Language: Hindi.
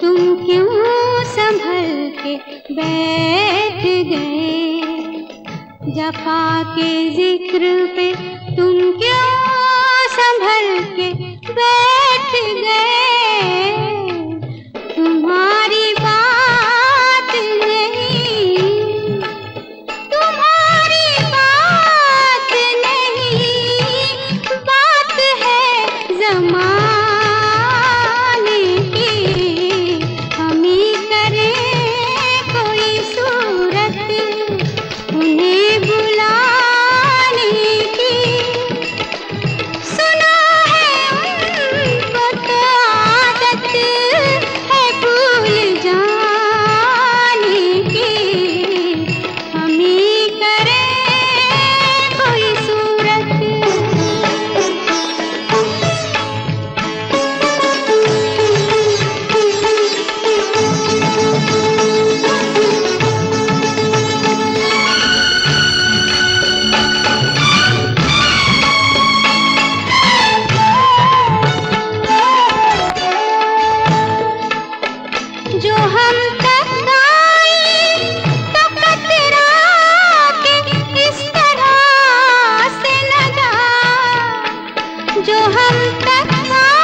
तुम क्यों संभल के बैठ गए? जफा के ज़िक्र पे तुम क्यों संभल के बैठ गए? प्रश्न